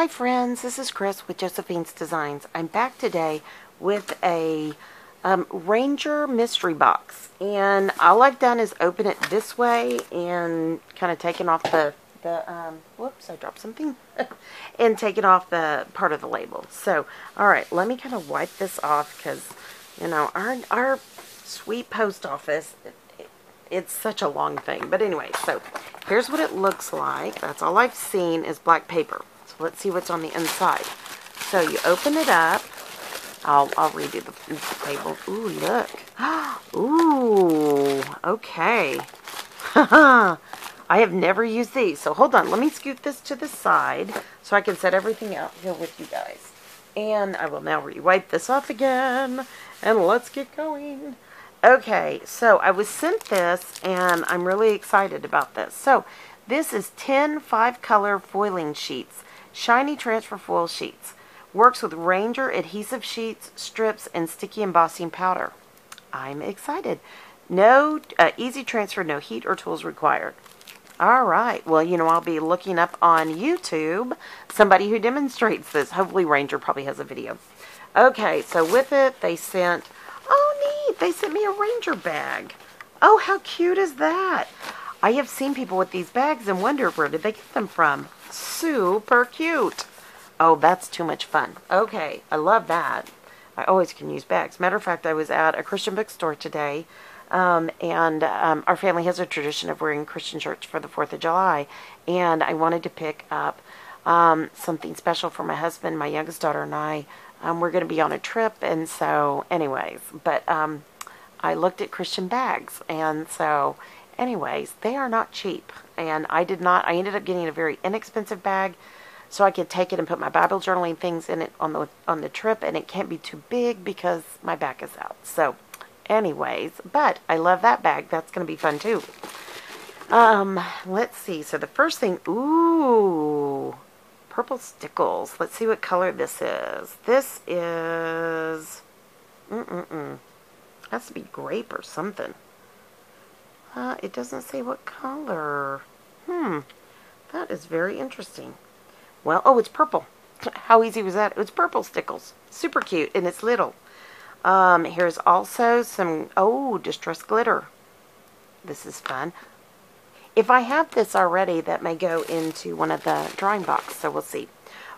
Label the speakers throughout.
Speaker 1: Hi friends, this is Chris with Josephine's Designs. I'm back today with a um, Ranger mystery box and all I've done is open it this way and kind of taken off the, the um, whoops I dropped something and taken off the part of the label. So alright let me kind of wipe this off because you know our, our sweet post office it, it's such a long thing but anyway so here's what it looks like. That's all I've seen is black paper. Let's see what's on the inside. So you open it up. I'll, I'll redo the label. Ooh, look. Ooh, okay. I have never used these. So hold on. Let me scoot this to the side so I can set everything out here with you guys. And I will now re-wipe this off again. And let's get going. Okay, so I was sent this and I'm really excited about this. So this is 10 five-color foiling sheets shiny transfer foil sheets. Works with Ranger adhesive sheets, strips, and sticky embossing powder. I'm excited. No uh, easy transfer, no heat or tools required. All right. Well, you know, I'll be looking up on YouTube somebody who demonstrates this. Hopefully Ranger probably has a video. Okay, so with it, they sent, oh neat, they sent me a Ranger bag. Oh, how cute is that? I have seen people with these bags and wonder where did they get them from super cute. Oh, that's too much fun. Okay, I love that. I always can use bags. Matter of fact, I was at a Christian bookstore today, um, and um, our family has a tradition of wearing Christian shirts for the 4th of July, and I wanted to pick up um, something special for my husband, my youngest daughter, and I. Um, we're going to be on a trip, and so, anyways, but um, I looked at Christian bags, and so anyways, they are not cheap. And I did not, I ended up getting a very inexpensive bag so I could take it and put my Bible journaling things in it on the on the trip and it can't be too big because my back is out. So anyways, but I love that bag. That's going to be fun too. Um, let's see. So the first thing, ooh, purple stickles. Let's see what color this is. This is, mm-mm-mm. Has to be grape or something. Uh, it doesn't say what color. Hmm. That is very interesting. Well, oh, it's purple. How easy was that? It's purple stickles. Super cute, and it's little. Um, here's also some, oh, distress glitter. This is fun. If I have this already, that may go into one of the drawing box, so we'll see.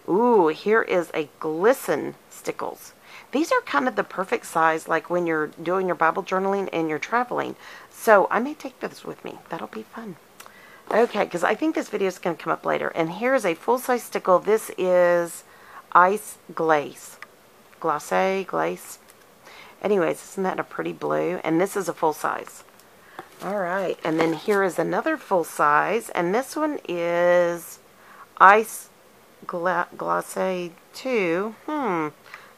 Speaker 1: Ooh, here is a glisten stickles. These are kind of the perfect size like when you're doing your Bible journaling and you're traveling. So I may take this with me. That'll be fun. Okay, because I think this video is going to come up later. And here's a full-size stickle. This is Ice Glaze. Glace, Glace. Anyways, isn't that a pretty blue? And this is a full size. All right, and then here is another full size. And this one is Ice Gla Glace 2. Hmm.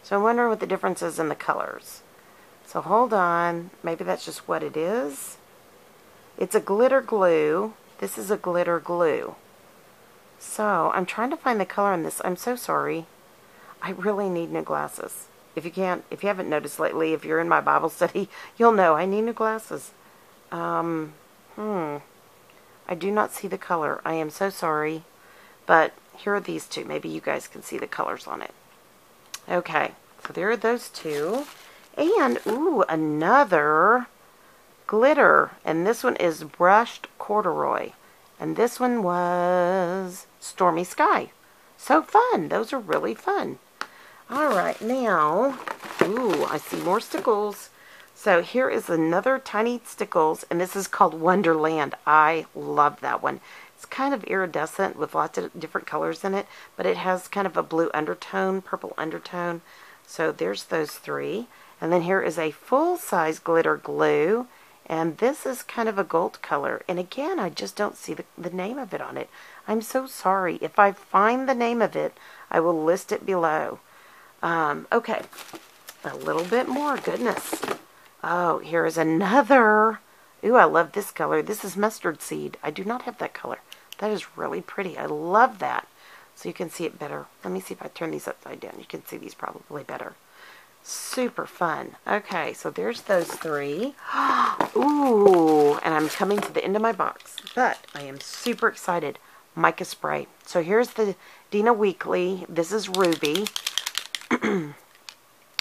Speaker 1: So I wonder what the difference is in the colors. So hold on. Maybe that's just what it is. It's a glitter glue. This is a glitter glue. So I'm trying to find the color in this. I'm so sorry. I really need new glasses. If you can't, if you haven't noticed lately, if you're in my Bible study, you'll know I need new glasses. Um, hmm. I do not see the color. I am so sorry. But here are these two. Maybe you guys can see the colors on it. Okay, so there are those two. And, ooh, another glitter. And this one is brushed corduroy. And this one was Stormy Sky. So fun. Those are really fun. All right, now, ooh, I see more stickles. So here is another tiny stickles, and this is called Wonderland. I love that one. It's kind of iridescent with lots of different colors in it, but it has kind of a blue undertone, purple undertone. So there's those three. And then here is a full-size glitter glue. And this is kind of a gold color. And again, I just don't see the, the name of it on it. I'm so sorry. If I find the name of it, I will list it below. Um, okay, a little bit more. Goodness. Oh, here is another. Ooh, I love this color. This is mustard seed. I do not have that color. That is really pretty. I love that. So you can see it better. Let me see if I turn these upside down. You can see these probably better. Super fun. Okay, so there's those three. Ooh, and I'm coming to the end of my box. But I am super excited. mica spray. So here's the Dina Wakley. This is Ruby.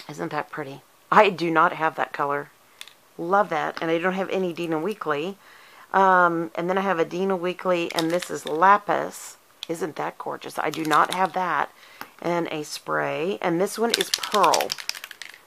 Speaker 1: Isn't that pretty? I do not have that color. Love that. And I don't have any Dina Wakley. Um, and then I have a Dina Wakley, and this is Lapis. Isn't that gorgeous? I do not have that. And a spray. And this one is Pearl.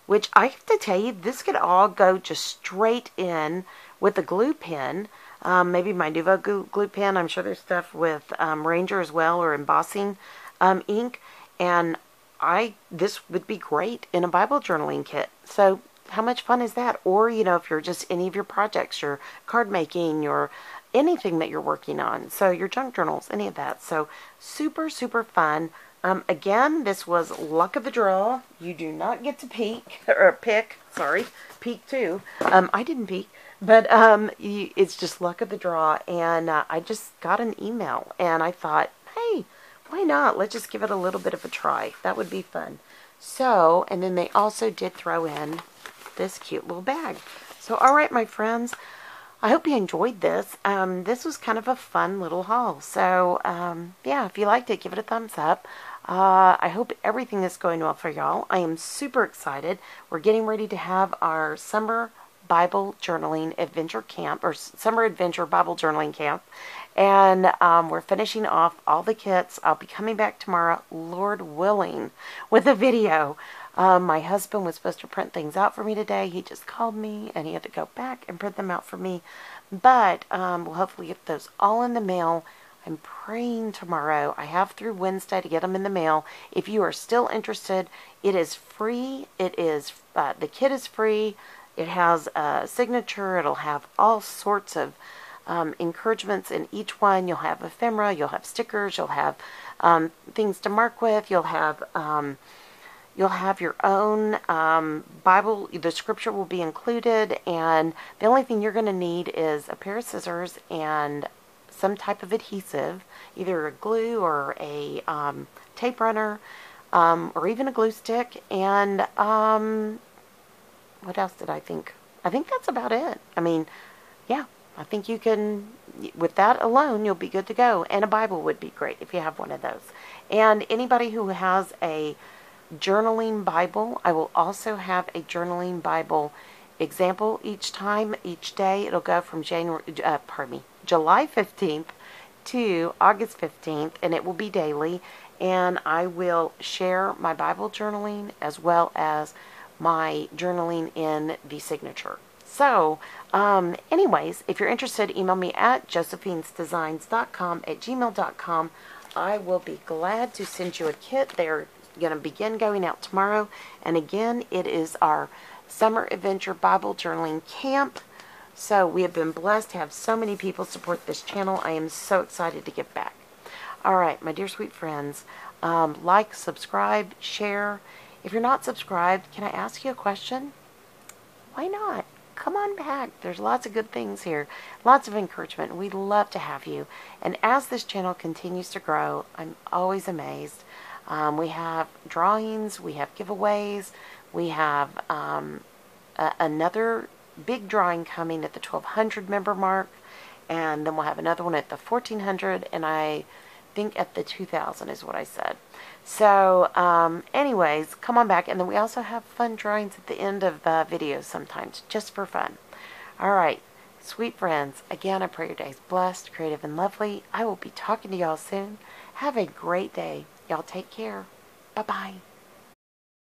Speaker 1: Which I have to tell you, this could all go just straight in with a glue pen. Um, maybe my Nuvo glue, glue, pen. I'm sure there's stuff with um, Ranger as well or embossing um, ink. And I this would be great in a Bible journaling kit. So how much fun is that? Or, you know, if you're just any of your projects, your card making, your anything that you're working on. So your junk journals, any of that. So super, super fun. Um, again, this was luck of the draw. You do not get to peek, or pick, sorry, peek too. Um, I didn't peek, but um, you, it's just luck of the draw. And uh, I just got an email and I thought, hey, why not? Let's just give it a little bit of a try. That would be fun. So, and then they also did throw in this cute little bag. So, all right, my friends, I hope you enjoyed this. Um, this was kind of a fun little haul. So, um, yeah, if you liked it, give it a thumbs up. Uh, I hope everything is going well for y'all. I am super excited. We're getting ready to have our summer Bible journaling adventure camp or summer adventure Bible journaling camp. And um, we're finishing off all the kits. I'll be coming back tomorrow, Lord willing, with a video. Um, my husband was supposed to print things out for me today. He just called me and he had to go back and print them out for me. But um, we'll hopefully get those all in the mail. I'm praying tomorrow. I have through Wednesday to get them in the mail. If you are still interested, it is free. It is uh, the kit is free. It has a signature. It'll have all sorts of um, encouragements in each one. You'll have ephemera, you'll have stickers, you'll have um, things to mark with, you'll have um, you'll have your own um, Bible. The scripture will be included, and the only thing you're going to need is a pair of scissors and some type of adhesive, either a glue or a um, tape runner, um, or even a glue stick. And what else did I think? I think that's about it. I mean, yeah, I think you can, with that alone, you'll be good to go. And a Bible would be great if you have one of those. And anybody who has a journaling Bible, I will also have a journaling Bible example each time, each day. It'll go from January, uh, pardon me, July 15th to August 15th, and it will be daily. And I will share my Bible journaling as well as my journaling in the signature. So, um, anyways, if you're interested, email me at josephinesdesigns.com at gmail.com. I will be glad to send you a kit. They're going to begin going out tomorrow. And again, it is our Summer Adventure Bible Journaling Camp. So we have been blessed to have so many people support this channel. I am so excited to get back. All right, my dear sweet friends, um, like, subscribe, share. If you're not subscribed, can I ask you a question? Why not? come on back. There's lots of good things here, lots of encouragement. We'd love to have you. And as this channel continues to grow, I'm always amazed. Um, we have drawings, we have giveaways, we have um, a- another big drawing coming at the 1200 member mark, and then we'll have another one at the 1400, and I think at the 2000 is what I said. So, um, anyways, come on back. And then we also have fun drawings at the end of the videos sometimes, just for fun. All right, sweet friends, again, I pray your day is blessed, creative, and lovely. I will be talking to y'all soon. Have a great day. Y'all take care. Bye-bye.